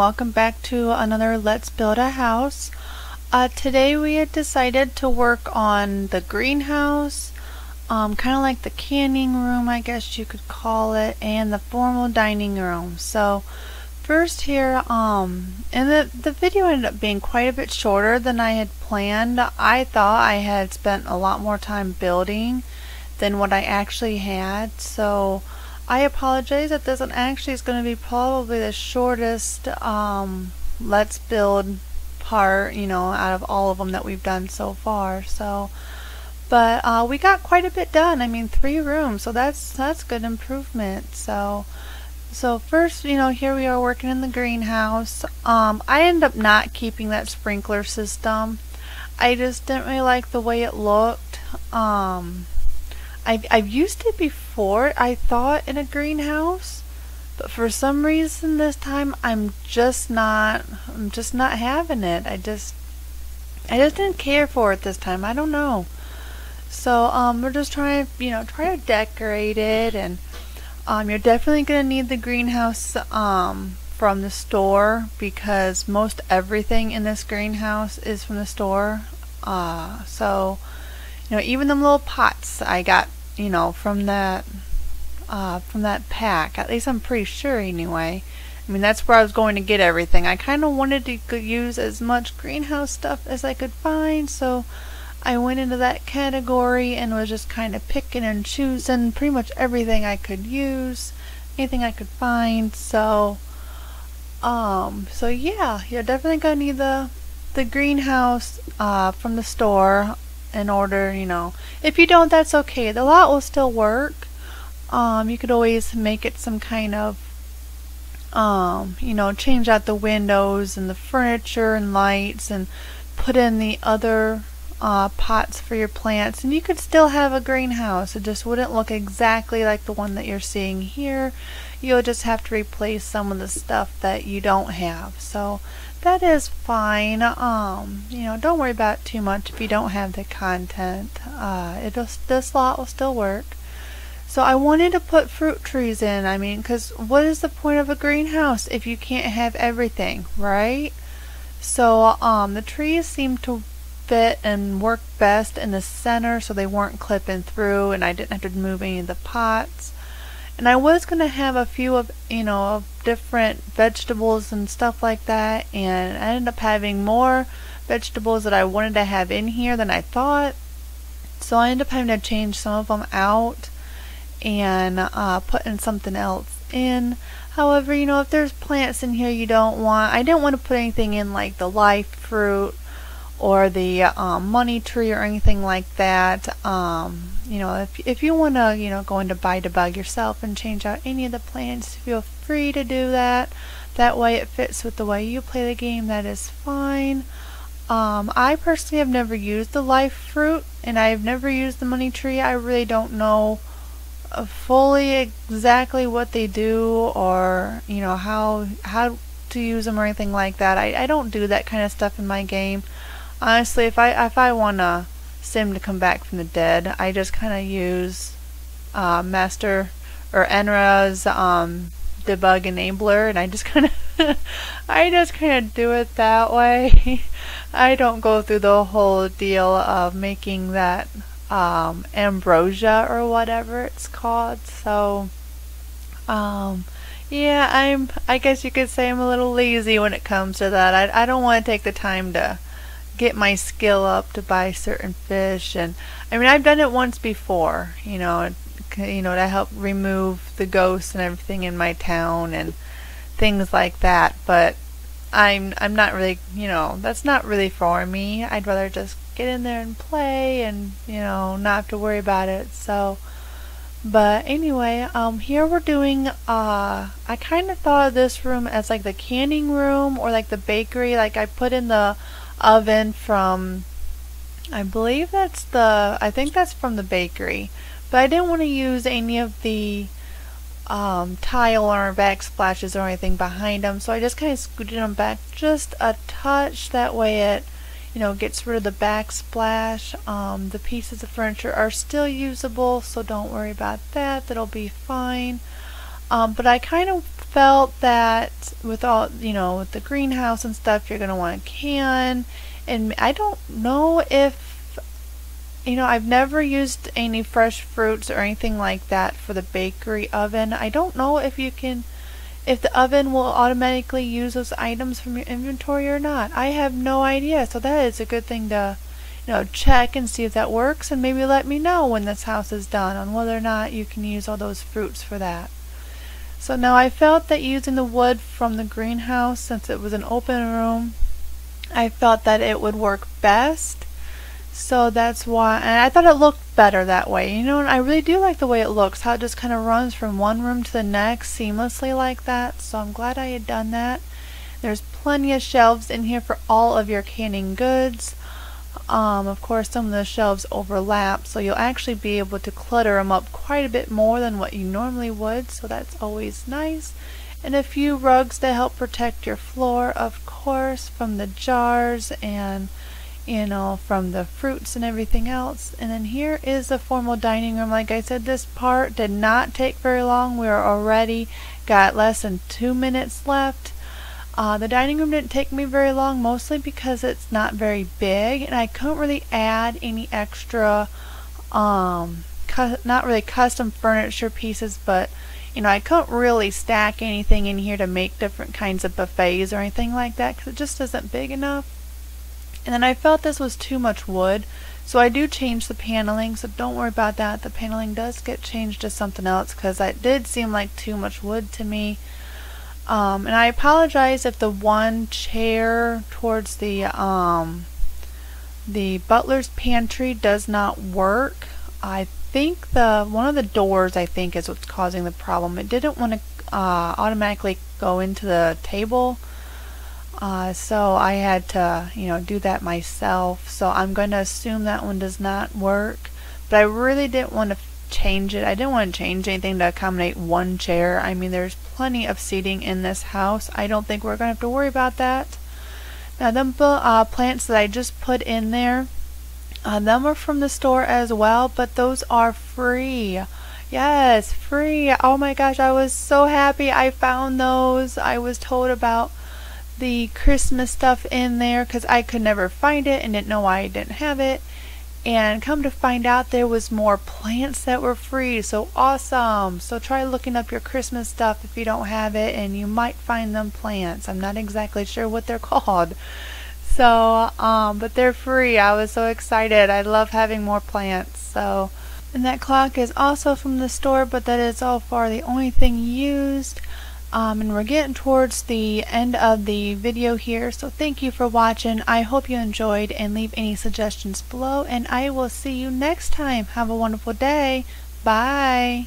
welcome back to another Let's Build a House. Uh, today we had decided to work on the greenhouse, um, kind of like the canning room I guess you could call it, and the formal dining room. So first here, um, and the, the video ended up being quite a bit shorter than I had planned. I thought I had spent a lot more time building than what I actually had, so I apologize that this one actually is going to be probably the shortest um, let's build part, you know, out of all of them that we've done so far. So, but uh, we got quite a bit done. I mean, three rooms, so that's that's good improvement. So, so first, you know, here we are working in the greenhouse. Um, I end up not keeping that sprinkler system. I just didn't really like the way it looked. Um, I've, I've used it before, I thought, in a greenhouse. But for some reason this time I'm just not I'm just not having it. I just I just didn't care for it this time. I don't know. So um we're just trying you know try to decorate it and um you're definitely gonna need the greenhouse um from the store because most everything in this greenhouse is from the store. Uh so you know, even them little pots I got, you know, from that uh, from that pack. At least I'm pretty sure anyway. I mean, that's where I was going to get everything. I kind of wanted to use as much greenhouse stuff as I could find, so I went into that category and was just kind of picking and choosing pretty much everything I could use, anything I could find. So, um, so yeah, you're definitely gonna need the the greenhouse uh, from the store in order, you know. If you don't, that's okay. The lot will still work. Um, you could always make it some kind of, um, you know, change out the windows and the furniture and lights and put in the other uh, pots for your plants. And you could still have a greenhouse. It just wouldn't look exactly like the one that you're seeing here. You'll just have to replace some of the stuff that you don't have. So that is fine. Um, you know, don't worry about too much if you don't have the content. Uh, it'll this lot will still work. So I wanted to put fruit trees in. I mean, because what is the point of a greenhouse if you can't have everything, right? So um, the trees seem to fit and work best in the center, so they weren't clipping through, and I didn't have to move any of the pots. And I was going to have a few of, you know, different vegetables and stuff like that. And I ended up having more vegetables that I wanted to have in here than I thought. So I ended up having to change some of them out and uh, put in something else in. However, you know, if there's plants in here you don't want, I didn't want to put anything in like the life fruit or the um, money tree or anything like that. Um, you know, if, if you want to, you know, go into buy debug yourself and change out any of the plants, feel free to do that. That way it fits with the way you play the game, that is fine. Um, I personally have never used the life fruit and I've never used the money tree. I really don't know uh, fully exactly what they do or, you know, how, how to use them or anything like that. I, I don't do that kind of stuff in my game honestly, if I if I want a sim to come back from the dead, I just kind of use uh, Master or NRaas um, debug enabler, and I just kind of I just kind of do it that way. I don't go through the whole deal of making that um, ambrosia or whatever it's called. So, um, yeah, I'm. I guess you could say I'm a little lazy when it comes to that. I I don't want to take the time to get my skill up to buy certain fish and I mean I've done it once before you know you know to help remove the ghosts and everything in my town and things like that but I'm I'm not really you know that's not really for me. I'd rather just get in there and play and you know not have to worry about it so. But anyway um here we're doing uh I kind of thought of this room as like the canning room or like the bakery like I put in the oven from I believe that's the I think that's from the bakery. But I didn't want to use any of the um, tile or backsplashes or anything behind them so I just kind of scooted them back just a touch. That way it you know gets rid of the backsplash um, the pieces of furniture are still usable so don't worry about that. That'll be fine. Um, but I kind of felt that with all, you know, with the greenhouse and stuff, you're going to want a can. And I don't know if, you know, I've never used any fresh fruits or anything like that for the bakery oven. I don't know if you can, if the oven will automatically use those items from your inventory or not. I have no idea. So that is a good thing to, you know, check and see if that works and maybe let me know when this house is done on whether or not you can use all those fruits for that. So now I felt that using the wood from the greenhouse, since it was an open room, I felt that it would work best. So that's why, and I thought it looked better that way. You know, and I really do like the way it looks, how it just kind of runs from one room to the next seamlessly like that. So I'm glad I had done that. There's plenty of shelves in here for all of your canning goods. Um, of course, some of the shelves overlap, so you'll actually be able to clutter them up quite a bit more than what you normally would, so that's always nice. And a few rugs to help protect your floor, of course, from the jars and, you know, from the fruits and everything else. And then here is the formal dining room. Like I said, this part did not take very long. We are already got less than two minutes left. Uh, the dining room didn't take me very long, mostly because it's not very big, and I couldn't really add any extra, um, not really custom furniture pieces, but you know, I couldn't really stack anything in here to make different kinds of buffets or anything like that because it just isn't big enough. And then I felt this was too much wood, so I do change the paneling, so don't worry about that. The paneling does get changed to something else because it did seem like too much wood to me. Um, and I apologize if the one chair towards the um, the butler's pantry does not work. I think the one of the doors I think is what's causing the problem. It didn't want to uh, automatically go into the table. Uh, so I had to, you know, do that myself. So I'm going to assume that one does not work. But I really didn't want to change it. I didn't want to change anything to accommodate one chair. I mean, there's plenty of seating in this house. I don't think we're going to have to worry about that. Now, the uh, plants that I just put in there, uh, them are from the store as well, but those are free. Yes, free. Oh my gosh, I was so happy I found those. I was told about the Christmas stuff in there because I could never find it and didn't know why I didn't have it and come to find out there was more plants that were free. So awesome. So try looking up your christmas stuff if you don't have it and you might find them plants. I'm not exactly sure what they're called. So um but they're free. I was so excited. I love having more plants. So and that clock is also from the store but that is all far the only thing used um, and we're getting towards the end of the video here, so thank you for watching. I hope you enjoyed and leave any suggestions below, and I will see you next time. Have a wonderful day. Bye.